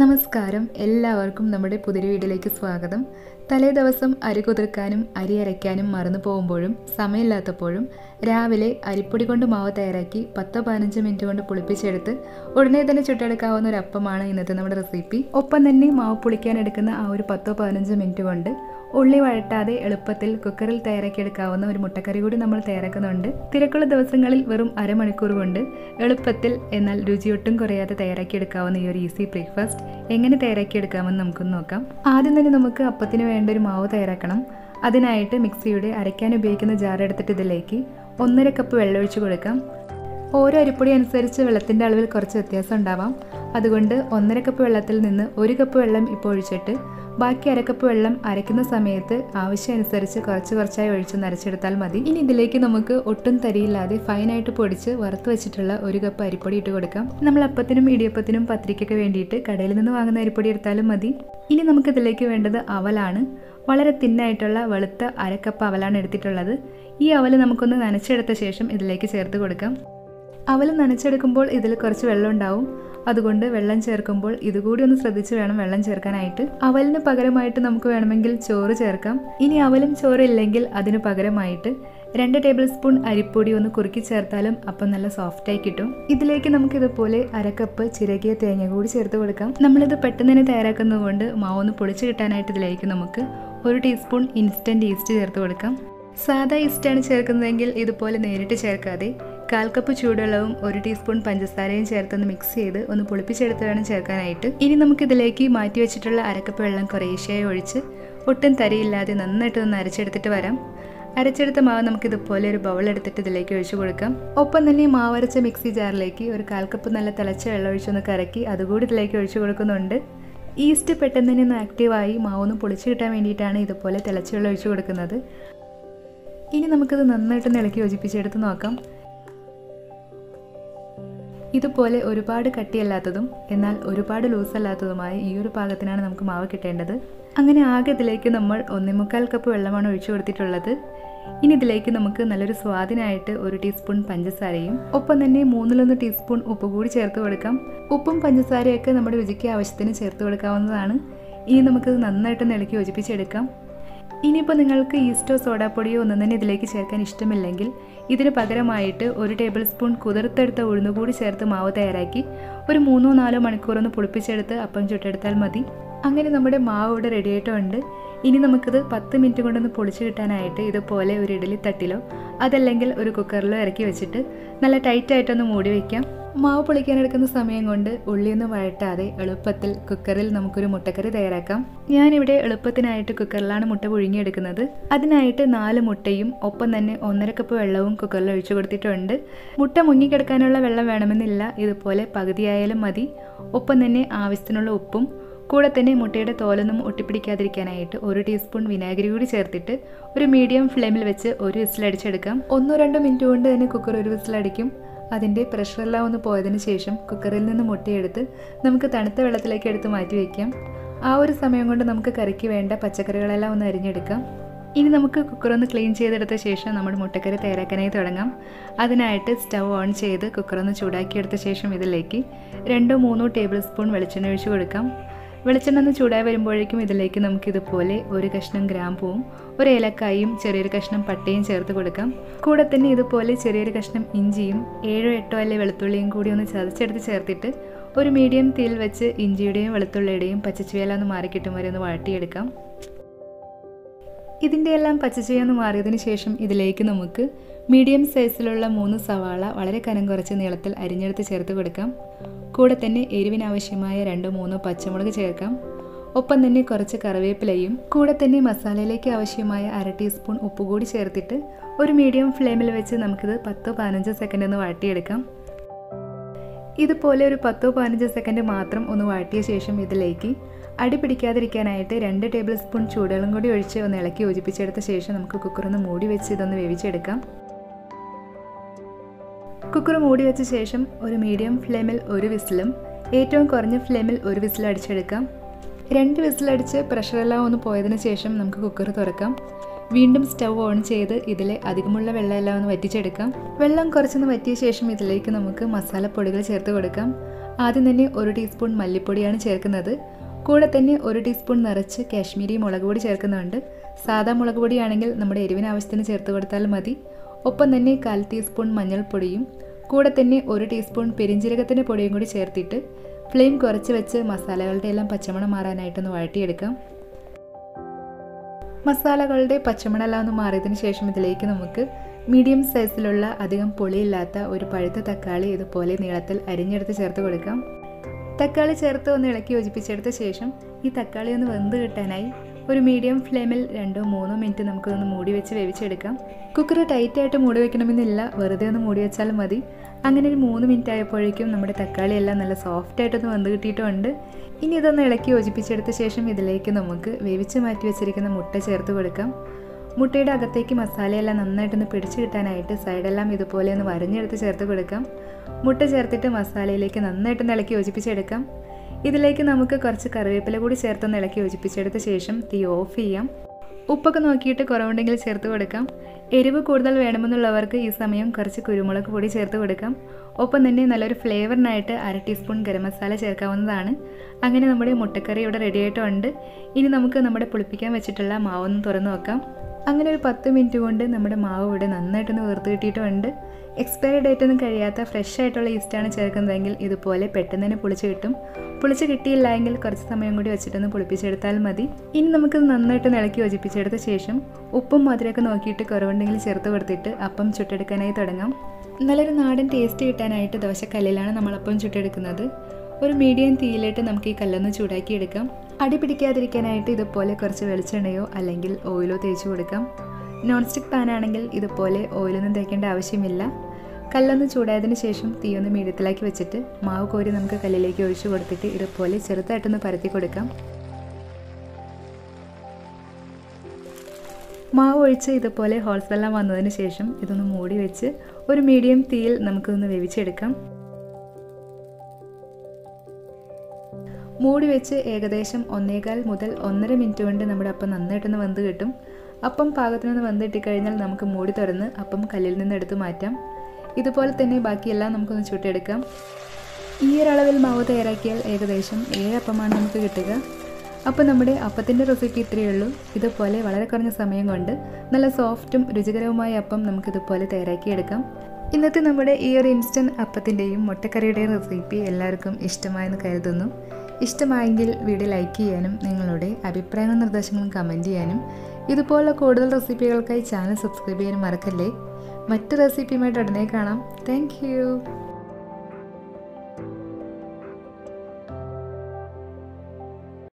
നമസ്കാരം. എല്ലാവർക്കും നമ്മുടെ പുതിയ വീട്ടിലേക്ക് സ്വാഗതം. തലേ ദിവസം അരി കുതിർക്കാനും അരി അരയ്ക്കാനും മറന്നു പോകുമ്പോഴും സമയമില്ലാത്തപ്പോഴും രാവിലെ അരിപ്പൊടി കൊണ്ട് മാവ് തയ്യാറാക്കി പത്തോ പതിനഞ്ച് മിനിറ്റ് കൊണ്ട് പുളിപ്പിച്ചെടുത്ത് ഉടനെ തന്നെ ചുട്ടെടുക്കാവുന്ന ഒരു അപ്പമാണ് ഇന്നത്തെ നമ്മുടെ റെസിപ്പി ഒപ്പം തന്നെ മാവ് പുളിക്കാൻ എടുക്കുന്ന ആ ഒരു പത്തോ പതിനഞ്ച് മിനിറ്റ് കൊണ്ട് ഉള്ളി വഴട്ടാതെ എളുപ്പത്തിൽ കുക്കറിൽ തയ്യാറാക്കിയെടുക്കാവുന്ന ഒരു മുട്ടക്കറി കൂടി നമ്മൾ തയ്യാറാക്കുന്നുണ്ട്. തിരക്കുള്ള ദിവസങ്ങളിൽ വെറും അരമണിക്കൂർ കൊണ്ട് എളുപ്പത്തിൽ എന്നാൽ രുചിയൊട്ടും കുറയാതെ തയ്യാറാക്കിയെടുക്കാവുന്ന ഈ ഒരു ഈസി ബ്രേക്ക്ഫാസ്റ്റ് എങ്ങനെ തയ്യാറാക്കിയെടുക്കാമെന്ന് നമുക്കൊന്ന് നോക്കാം. ആദ്യം തന്നെ നമുക്ക് അപ്പത്തിന് വേണ്ട ഒരു മാവ് തയ്യാറാക്കണം. അതിനായിട്ട് മിക്സിയുടെ അരയ്ക്കാൻ ഉപയോഗിക്കുന്ന ജാർ എടുത്തിട്ട് ഇതിലേക്ക് ഒന്നര കപ്പ് വെള്ളം ഒഴിച്ച് കൊടുക്കാം. ഓരോ അരിപ്പൊടി അനുസരിച്ച് വെള്ളത്തിന്റെ അളവിൽ കുറച്ച് വ്യത്യാസം ഉണ്ടാവാം. അതുകൊണ്ട് ഒന്നര കപ്പ് വെള്ളത്തിൽ നിന്ന് ഒരു കപ്പ് വെള്ളം ഇപ്പോൾ ഒഴിച്ചിട്ട് ബാക്കി അരക്കപ്പ് വെള്ളം അരയ്ക്കുന്ന സമയത്ത് ആവശ്യമനുസരിച്ച് കുറച്ച് കുറച്ചായി ഒഴിച്ച് നരച്ചെടുത്താൽ മതി. ഇനി ഇതിലേക്ക് നമുക്ക് ഒട്ടും തരിയില്ലാതെ ഫൈനായിട്ട് പൊടിച്ച് വറുത്ത് വെച്ചിട്ടുള്ള ഒരു കപ്പ് അരിപ്പൊടി ഇട്ട് കൊടുക്കാം. നമ്മൾ അപ്പത്തിനും ഇടിയപ്പത്തിനും പത്രിക്കൊക്കെ വേണ്ടിയിട്ട് കടയിൽ നിന്ന് വാങ്ങുന്ന അരിപ്പൊടി എടുത്താലും മതി. ഇനി നമുക്ക് ഇതിലേക്ക് വേണ്ടത് അവലാണ്. വളരെ തിന്നായിട്ടുള്ള വെളുത്ത അരക്കപ്പ് അവലാണ് എടുത്തിട്ടുള്ളത്. ഈ അവൽ നമുക്കൊന്ന് നനച്ചെടുത്ത ശേഷം ഇതിലേക്ക് ചേർത്ത് കൊടുക്കാം. അവൽ നനച്ചെടുക്കുമ്പോൾ ഇതിൽ കുറച്ച് വെള്ളം ഉണ്ടാവും. അതുകൊണ്ട് വെള്ളം ചേർക്കുമ്പോൾ ഇതുകൂടി ഒന്ന് ശ്രദ്ധിച്ച് വേണം വെള്ളം ചേർക്കാനായിട്ട്. അവലിന് പകരമായിട്ട് നമുക്ക് വേണമെങ്കിൽ ചോറ് ചേർക്കാം. ഇനി അവലും ചോറ് ഇല്ലെങ്കിൽ അതിന് പകരമായിട്ട് രണ്ട് ടേബിൾ സ്പൂൺ അരിപ്പൊടി ഒന്ന് കുറുക്കി ചേർത്താലും അപ്പം നല്ല സോഫ്റ്റായി കിട്ടും. ഇതിലേക്ക് നമുക്ക് ഇതുപോലെ അരക്കപ്പ് ചിരകിയ തേങ്ങ കൂടി ചേർത്ത് കൊടുക്കാം. നമ്മളിത് പെട്ടെന്ന് തന്നെ തയ്യാറാക്കുന്നതുകൊണ്ട് മാവൊന്ന് പൊളിച്ച് കിട്ടാനായിട്ട് ഇതിലേക്ക് നമുക്ക് ഒരു ടീസ്പൂൺ ഇൻസ്റ്റന്റ് ഈസ്റ്റ് ചേർത്ത് കൊടുക്കാം. സാധാ ഈസ്റ്റാണ് ചേർക്കുന്നതെങ്കിൽ ഇതുപോലെ നേരിട്ട് ചേർക്കാതെ കാൽ കപ്പ് ചൂടുവെള്ളവും ഒരു ടീസ്പൂൺ പഞ്ചസാരയും ചേർത്തൊന്ന് മിക്സ് ചെയ്ത് ഒന്ന് പൊളിപ്പിച്ചെടുത്ത് വേണം ചേർക്കാനായിട്ട്. ഇനി നമുക്ക് ഇതിലേക്ക് മാറ്റി വെച്ചിട്ടുള്ള അരക്കപ്പ് വെള്ളം കുറേശ്ശേ ഒഴിച്ച് ഒട്ടും തരിയില്ലാതെ നന്നായിട്ട് ഒന്ന് അരച്ചെടുത്തിട്ട് വരാം. അരച്ചെടുത്ത മാവ് നമുക്ക് ഇതുപോലെ ഒരു ബൗൾ എടുത്തിട്ട് ഇതിലേക്ക് ഒഴിച്ചു കൊടുക്കാം. ഒപ്പം തന്നെ മാവ് അരച്ച മിക്സി ജാറിലേക്ക് ഒരു കാൽ കപ്പ് നല്ല തിളച്ച വെള്ളം ഒഴിച്ചൊന്ന് കറക്കി അതുകൂടി ഇതിലേക്ക് ഒഴിച്ചു കൊടുക്കുന്നുണ്ട്. ഈസ്റ്റ് പെട്ടെന്ന് തന്നെ ഒന്ന് ആക്റ്റീവായി മാവൊന്ന് പൊളിച്ചു കിട്ടാൻ വേണ്ടിയിട്ടാണ് ഇതുപോലെ തിളച്ച വെള്ളം ഒഴിച്ചു കൊടുക്കുന്നത്. ഇനി നമുക്കിത് നന്നായിട്ട് ഇളക്കി യോജിപ്പിച്ചെടുത്ത് നോക്കാം. ഇതുപോലെ ഒരുപാട് കട്ടിയല്ലാത്തതും എന്നാൽ ഒരുപാട് ലൂസല്ലാത്തതുമായ ഈ ഒരു പാകത്തിനാണ് നമുക്ക് മാവ് കിട്ടേണ്ടത്. അങ്ങനെ ആകെ ഇതിലേക്ക് നമ്മൾ ഒന്നേമുക്കാൽ കപ്പ് വെള്ളമാണ് ഒഴിച്ചു കൊടുത്തിട്ടുള്ളത്. ഇനി ഇതിലേക്ക് നമുക്ക് നല്ലൊരു സ്വാദിനായിട്ട് ഒരു ടീസ്പൂൺ പഞ്ചസാരയും ഒപ്പം തന്നെ മൂന്നിലൊന്ന് ടീസ്പൂൺ ഉപ്പ് കൂടി ചേർത്ത് കൊടുക്കാം. ഉപ്പും പഞ്ചസാരയൊക്കെ നമ്മുടെ രുചിക്ക് ആവശ്യത്തിന് ചേർത്ത് കൊടുക്കാവുന്നതാണ്. ഇനി നമുക്കിത് നന്നായിട്ട് ഇളക്കി യോജിപ്പിച്ചെടുക്കാം. ഇനിയിപ്പോൾ നിങ്ങൾക്ക് ഈസ്റ്റോ സോഡാപ്പൊടിയോ ഒന്നും തന്നെ ഇതിലേക്ക് ചേർക്കാൻ ഇഷ്ടമില്ലെങ്കിൽ ഇതിന് പകരമായിട്ട് ഒരു ടേബിൾ സ്പൂൺ കുതിർത്തെടുത്ത ഉഴുന്നുകൂടി ചേർത്ത് മാവ് തയ്യാറാക്കി ഒരു മൂന്നോ നാലോ മണിക്കൂറൊന്ന് പുളിപ്പിച്ചെടുത്ത് അപ്പം ചുട്ടെടുത്താൽ മതി. അങ്ങനെ നമ്മുടെ മാവ് ഇവിടെ റെഡി ആയിട്ടുണ്ട്. ഇനി നമുക്കിത് പത്ത് മിനിറ്റ് കൊണ്ടൊന്ന് പൊളിച്ച് കിട്ടാനായിട്ട് ഇതുപോലെ ഒരു ഇഡലി തട്ടിലോ അതല്ലെങ്കിൽ ഒരു കുക്കറിലോ ഇറക്കി വെച്ചിട്ട് നല്ല ടൈറ്റായിട്ടൊന്ന് മൂടി വയ്ക്കാം മാവ് പൊളിക്കാനെടുക്കുന്ന സമയം കൊണ്ട് ഉള്ളിയൊന്നും വഴട്ടാതെ എളുപ്പത്തിൽ കുക്കറിൽ നമുക്കൊരു മുട്ടക്കറി തയ്യാറാക്കാം. ഞാനിവിടെ എളുപ്പത്തിനായിട്ട് കുക്കറിലാണ് മുട്ട പുഴുങ്ങിയെടുക്കുന്നത്. അതിനായിട്ട് നാല് മുട്ടയും ഒപ്പം തന്നെ ഒന്നര കപ്പ് വെള്ളവും കുക്കറിൽ ഒഴിച്ചു കൊടുത്തിട്ടുണ്ട്. മുട്ട മുങ്ങിക്കിടക്കാനുള്ള വെള്ളം വേണമെന്നില്ല. ഇതുപോലെ പകുതിയായാലും മതി. ഒപ്പം തന്നെ ആവശ്യത്തിനുള്ള ഉപ്പും കൂടെ തന്നെ മുട്ടയുടെ തോലൊന്നും ഒട്ടിപ്പിടിക്കാതിരിക്കാനായിട്ട് ഒരു ടീസ്പൂൺ വിനാഗിരി കൂടി ചേർത്തിട്ട് ഒരു മീഡിയം ഫ്ലെയിമിൽ വെച്ച് ഒരു വിസിലടിച്ചെടുക്കാം ഒന്നോ രണ്ടോ മിനിറ്റ് കൊണ്ട് തന്നെ കുക്കർ ഒരു വിസിലടിക്കും അതിന്റെ പ്രഷറെല്ലാം ഒന്ന് പോയതിന് ശേഷം കുക്കറിൽ നിന്ന് മുട്ടയെടുത്ത് നമുക്ക് തണുത്ത വെള്ളത്തിലേക്ക് എടുത്ത് മാറ്റി വയ്ക്കാം ആ ഒരു സമയം കൊണ്ട് നമുക്ക് കറിക്ക് വേണ്ട പച്ചക്കറികളെല്ലാം ഒന്ന് അരിഞ്ഞെടുക്കാം. ഇനി നമുക്ക് കുക്കർ ഒന്ന് ക്ലീൻ ചെയ്തെടുത്ത ശേഷം നമ്മുടെ മുട്ടക്കറി തയ്യാറാക്കാനായി തുടങ്ങാം. അതിനായിട്ട് സ്റ്റൗ ഓൺ ചെയ്ത് കുക്കർ ഒന്ന് ചൂടാക്കിയെടുത്ത ശേഷം ഇതിലേക്ക് രണ്ടോ മൂന്നോ ടേബിൾ സ്പൂൺ വെളിച്ചെണ്ണ ഒഴിച്ച് കൊടുക്കാം. വെളിച്ചെണ്ണ ഒന്ന് ചൂടായി വരുമ്പോഴേക്കും ഇതിലേക്ക് നമുക്ക് ഇതുപോലെ ഒരു കഷ്ണം ഗ്രാമ്പൂവും ഒരു ഏലക്കായും ചെറിയൊരു കഷ്ണം പട്ടയും ചേർത്ത് കൊടുക്കാം. കൂടെ തന്നെ ഇതുപോലെ ചെറിയൊരു കഷ്ണം ഇഞ്ചിയും ഏഴോ എട്ടോ അല്ലെ വെളുത്തുള്ളിയും കൂടി ഒന്ന് ചതച്ചെടുത്ത് ചേർത്തിട്ട് ഒരു മീഡിയം തീയിൽ വെച്ച് ഇഞ്ചിയുടെയും വെളുത്തുള്ളിയുടെയും പച്ചച്ചുവേല ഒന്ന് മാറിക്കിട്ടും വരെ ഒന്ന് വാട്ടിയെടുക്കാം. ഇതിന്റെ എല്ലാം പച്ചച്ചുവയൊന്ന് മാറിയതിന് ശേഷം ഇതിലേക്ക് നമുക്ക് മീഡിയം സൈസിലുള്ള മൂന്ന് സവാള വളരെ കനം കുറച്ച് നീളത്തിൽ അരിഞ്ഞെടുത്ത് ചേർത്ത് കൊടുക്കാം. കൂടെ തന്നെ എരിവിനാവശ്യമായ രണ്ട് മൂന്ന് പച്ചമുളക് ചേർക്കാം. ഒപ്പം തന്നെ കുറച്ച് കറിവേപ്പിലയും കൂടെ തന്നെ മസാലയിലേക്ക് ആവശ്യമായ അര ടീസ്പൂൺ ഉപ്പ് കൂടി ചേർത്തിട്ട് ഒരു മീഡിയം ഫ്ലെയിമിൽ വെച്ച് നമുക്കിത് പത്തോ പതിനഞ്ചോ സെക്കൻഡ് ഒന്ന് വാട്ടിയെടുക്കാം ഇതുപോലെ ഒരു പത്തോ പതിനഞ്ചോ സെക്കൻഡ് മാത്രം ഒന്ന് വാട്ടിയ ശേഷം ഇതിലേക്ക് അടി പിടിക്കാതിരിക്കാനായിട്ട് രണ്ട് ടേബിൾ സ്പൂൺ ചൂടുവെള്ളം കൂടി ഒഴിച്ച് ഒന്ന് ഇളക്കി യോജിപ്പിച്ചെടുത്ത ശേഷം നമുക്ക് കുക്കറൊന്ന് മൂടി വെച്ച് ഇതൊന്ന് വേവിച്ചെടുക്കാം. കുക്കർ മൂടി വെച്ച ശേഷം ഒരു മീഡിയം ഫ്ലെയിമിൽ ഒരു വിസിലും ഏറ്റവും കുറഞ്ഞ ഫ്ലെയിമിൽ ഒരു വിസിൽ അടിച്ചെടുക്കാം. രണ്ട് വിസിലടിച്ച് പ്രഷറെല്ലാം ഒന്ന് പോയതിന് ശേഷം നമുക്ക് കുക്കർ തുറക്കാം. വീണ്ടും സ്റ്റവ് ഓൺ ചെയ്ത് ഇതിലെ അധികമുള്ള വെള്ളമെല്ലാം ഒന്ന് വറ്റിച്ചെടുക്കാം. വെള്ളം കുറച്ചൊന്ന് വറ്റിയ ശേഷം ഇതിലേക്ക് നമുക്ക് മസാലപ്പൊടികൾ ചേർത്ത് കൊടുക്കാം. ആദ്യം തന്നെ ഒരു ടീസ്പൂൺ മല്ലിപ്പൊടിയാണ് ചേർക്കുന്നത്. കൂടെ തന്നെ ഒരു ടീസ്പൂൺ നിറച്ച് കാശ്മീരി മുളക് പൊടി ചേർക്കുന്നുണ്ട്. സാധാ മുളക് പൊടിയാണെങ്കിൽ നമ്മുടെ എരിവിന് ആവശ്യത്തിന് ചേർത്ത് കൊടുത്താൽ മതി. ഒപ്പം തന്നെ കാൽ ടീസ്പൂൺ മഞ്ഞൾപ്പൊടിയും കൂടെ തന്നെ ഒരു ടീസ്പൂൺ പെരിഞ്ജീരകത്തിന്റെ പൊടിയും കൂടി ചേർത്തിട്ട് ഫ്ലെയിം കുറച്ച് വെച്ച് മസാലകളുടെ എല്ലാം പച്ചമണം മാറാനായിട്ടൊന്ന് വഴറ്റിയെടുക്കാം. മസാലകളുടെ പച്ചമണല മാറിയതിന് ശേഷം ഇതിലേക്ക് നമുക്ക് മീഡിയം സൈസിലുള്ള അധികം പൊളിയില്ലാത്ത ഒരു പഴുത്ത തക്കാളി ഇതുപോലെ നീളത്തിൽ അരിഞ്ഞെടുത്ത് ചേർത്ത് കൊടുക്കാം. തക്കാളി ചേർത്ത് ഒന്ന് ഇളക്കി യോജിപ്പിച്ചെടുത്ത ശേഷം ഈ തക്കാളി ഒന്ന് വെന്ത് കിട്ടാനായി ഒരു മീഡിയം ഫ്ലെയിമിൽ രണ്ടോ മൂന്നോ മിനിറ്റ് നമുക്കൊന്ന് മൂടി വെച്ച് വേവിച്ചെടുക്കാം. കുക്കർ ടൈറ്റായിട്ട് മൂടി വെക്കണമെന്നില്ല. വെറുതെ ഒന്ന് മൂടി വെച്ചാൽ മതി. അങ്ങനെ ഒരു മൂന്ന് മിനിറ്റ് ആയപ്പോഴേക്കും നമ്മുടെ തക്കാളി എല്ലാം നല്ല സോഫ്റ്റായിട്ടൊന്ന് വന്ന് കിട്ടിയിട്ടുണ്ട്. ഇനി ഇതൊന്ന് ഇളക്കി യോജിപ്പിച്ചെടുത്ത ശേഷം ഇതിലേക്ക് നമുക്ക് വേവിച്ച് മാറ്റി വെച്ചിരിക്കുന്ന മുട്ട ചേർത്ത് കൊടുക്കാം. മുട്ടയുടെ അകത്തേക്ക് മസാലയെല്ലാം നന്നായിട്ടൊന്ന് പിടിച്ചു കിട്ടാനായിട്ട് സൈഡെല്ലാം ഇതുപോലെ ഒന്ന് വരഞ്ഞെടുത്ത് ചേർത്ത് കൊടുക്കാം. മുട്ട ചേർത്തിട്ട് മസാലയിലേക്ക് നന്നായിട്ടൊന്ന് ഇളക്കി യോജിപ്പിച്ചെടുക്കാം. ഇതിലേക്ക് നമുക്ക് കുറച്ച് കറിവേപ്പില കൂടി ചേർത്തൊന്ന് ഇളക്കി യോജിപ്പിച്ചെടുത്ത ശേഷം തീ ഓഫ് ചെയ്യാം. ഉപ്പൊക്കെ നോക്കിയിട്ട് കുറവുണ്ടെങ്കിൽ ചേർത്ത് കൊടുക്കാം. എരിവ് കൂടുതൽ വേണമെന്നുള്ളവർക്ക് ഈ സമയം കുറച്ച് കുരുമുളക് പൊടി ചേർത്ത് കൊടുക്കാം. ഒപ്പം തന്നെ നല്ലൊരു ഫ്ലേവറിനായിട്ട് അര ടീസ്പൂൺ ഗരം മസാല ചേർക്കാവുന്നതാണ്. അങ്ങനെ നമ്മുടെ മുട്ടക്കറി ഇവിടെ റെഡി ആയിട്ടുണ്ട്. ഇനി നമുക്ക് നമ്മുടെ പുളിപ്പിക്കാൻ വെച്ചിട്ടുള്ള മാവൊന്ന് തുറന്നു നോക്കാം. അങ്ങനെ ഒരു പത്ത് മിനിറ്റ് കൊണ്ട് നമ്മുടെ മാവ് ഇവിടെ നന്നായിട്ടൊന്ന് വീർത്ത് കിട്ടിയിട്ടുണ്ട്. എക്സ്പയറി ഡേറ്റ് ഒന്നും കഴിയാത്ത ഫ്രഷ് ആയിട്ടുള്ള ഈസ്റ്റാണ് ചേർക്കുന്നതെങ്കിൽ ഇതുപോലെ പെട്ടെന്ന് തന്നെ പുളിച്ച് കിട്ടും. പുളിച്ച് കിട്ടിയില്ല എങ്കിൽ കുറച്ച് സമയം കൂടി വെച്ചിട്ടൊന്ന് പുളിപ്പിച്ചെടുത്താൽ മതി. ഇനി നമുക്ക് നന്നായിട്ട് ഇളക്കി യോജിപ്പിച്ചെടുത്ത ശേഷം ഉപ്പും മധുരമൊക്കെ നോക്കിയിട്ട് കുറവുണ്ടെങ്കിൽ ചേർത്ത് കൊടുത്തിട്ട് അപ്പം ചുട്ടെടുക്കാനായി തുടങ്ങാം. നല്ലൊരു നാടൻ ടേസ്റ്റ് കിട്ടാനായിട്ട് ദോശക്കല്ലിലാണ് നമ്മളപ്പം ചുട്ടെടുക്കുന്നത്. ഒരു മീഡിയം തീയിലിട്ട് നമുക്ക് ഈ കല്ലൊന്ന് ചൂടാക്കി എടുക്കാം അടി പിടിക്കാതിരിക്കാനായിട്ട് ഇതുപോലെ കുറച്ച് വെളിച്ചെണ്ണയോ അല്ലെങ്കിൽ ഓയിലോ തേച്ച് കൊടുക്കാം. നോൺ സ്റ്റിക്ക് പാൻ ആണെങ്കിൽ ഇതുപോലെ ഓയിലൊന്നും തേക്കേണ്ട ആവശ്യമില്ല. കല്ലൊന്ന് ചൂടായതിന് ശേഷം തീയൊന്ന് മീഡിയത്തിലാക്കി വെച്ചിട്ട് മാവ് കോരി നമുക്ക് കല്ലിലേക്ക് ഒഴിച്ചു കൊടുത്തിട്ട് ഇതുപോലെ ചെറുതായിട്ടൊന്ന് പരത്തി കൊടുക്കാം. മാവ് ഒഴിച്ച് ഇതുപോലെ ഹോൾസ് എല്ലാം വന്നതിന് ശേഷം ഇതൊന്ന് മൂടി വെച്ച് ഒരു മീഡിയം തീയിൽ നമുക്കിതൊന്ന് വേവിച്ചെടുക്കാം. മൂടി വെച്ച് ഏകദേശം ഒന്നേകാൽ മുതൽ ഒന്നര മിനിറ്റ് കൊണ്ട് നമ്മുടെ അപ്പം നന്നായിട്ടൊന്ന് വെന്ത് കിട്ടും. അപ്പം പാകത്തിനൊന്ന് വന്ന് കഴിഞ്ഞാൽ നമുക്ക് മൂടി തുറന്ന് അപ്പം കല്ലിൽ നിന്ന് എടുത്ത് മാറ്റാം. ഇതുപോലെ തന്നെ ബാക്കിയെല്ലാം നമുക്കൊന്ന് ചുട്ടെടുക്കാം. ഈ ഒരളവിൽ മാവ് തയ്യാറാക്കിയാൽ ഏകദേശം ഏഴ് അപ്പമാണ് നമുക്ക് കിട്ടുക. അപ്പോൾ നമ്മുടെ അപ്പത്തിന്റെ റെസിപ്പി ഇത്രയേ ഉള്ളൂ. ഇതുപോലെ വളരെ കുറഞ്ഞ സമയം കൊണ്ട് നല്ല സോഫ്റ്റും രുചികരവുമായ അപ്പം നമുക്കിതുപോലെ തയ്യാറാക്കിയെടുക്കാം ഇന്നത്തെ നമ്മുടെ ഈ ഒരു ഇൻസ്റ്റന്റ് അപ്പത്തിന്റെയും മുട്ടക്കറിയുടെയും റെസിപ്പി എല്ലാവർക്കും ഇഷ്ടമായെന്ന് കരുതുന്നു. ഇഷ്ടമായെങ്കിൽ വീഡിയോ ലൈക്ക് ചെയ്യാനും നിങ്ങളുടെ അഭിപ്രായങ്ങളും നിർദ്ദേശങ്ങളും കമന്റ് ചെയ്യാനും. ഇതുപോലുള്ള കൂടുതൽ റെസിപ്പികൾക്കായി ചാനൽ സബ്സ്ക്രൈബ് ചെയ്യാനും മറക്കല്ലേ? മറ്റു റെസിപ്പിയുമായിട്ട് ഉടനെ കാണാം. താങ്ക്